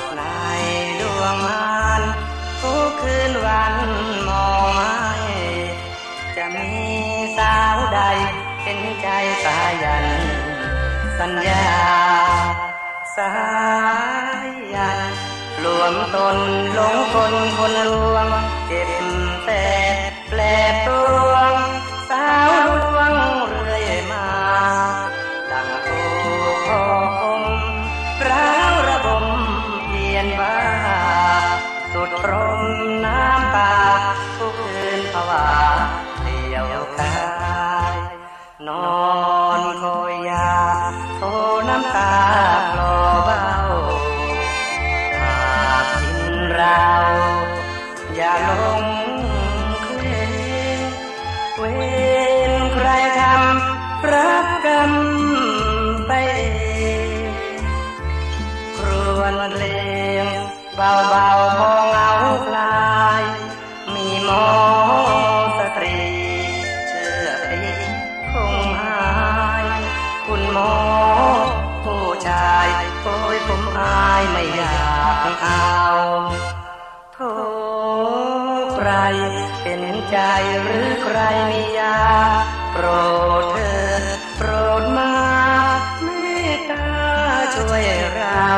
ดในดวงมานทุกคืนวันมองไม่จะมีสาวใดเป็นใจสายัน สัญญา สายันรวมตนหลงคนคนลวงเจ็บ อนคอยยาโทน้ำตาคลอเบาหากทินเราอย่าลงเคลเวนใครทำรับกรรมไปเองครวนเลงเบาเบา หมอ ผู้ชายโอ้ยผมอายไม่อยากเอาโทใครเป็นใจหรือใครมียา โปรดเธอโปรดมาเมตตาช่วยเรา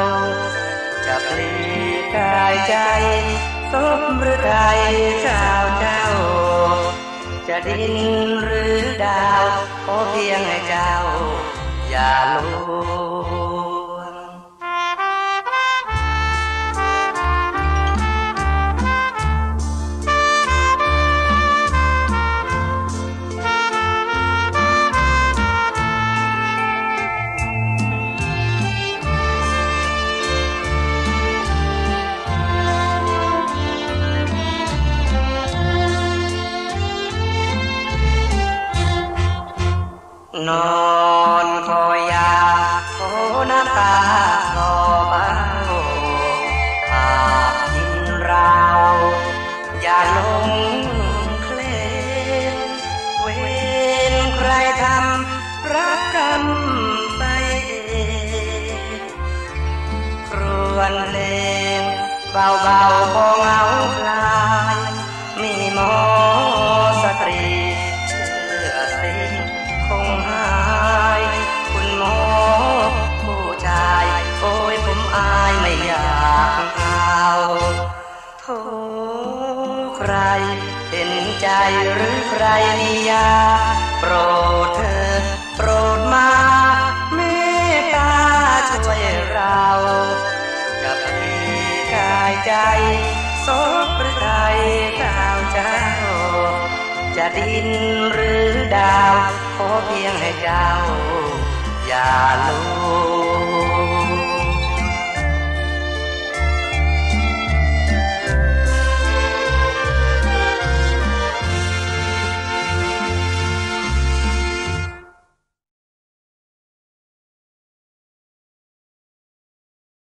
จะพลีกายใจสมหรือไทยเจ้าเจ้า จะดินหรือดาวขอเพียงให้เจ้า อย่ น้ำตาคลอเบาหากกินเรา อย่าลงเคลงเว้นใครทำรักกรรมไปเองครวนเลงเบาเบาๆพอเหงาคลา หรือใครมียา โปรดเธอโปรดมาเมตตาช่วยเราจะพลีกายใจสบหรือไทยข้าวเจ้า จะดินหรือดาว ขอเพียงให้เจ้า อย่าลว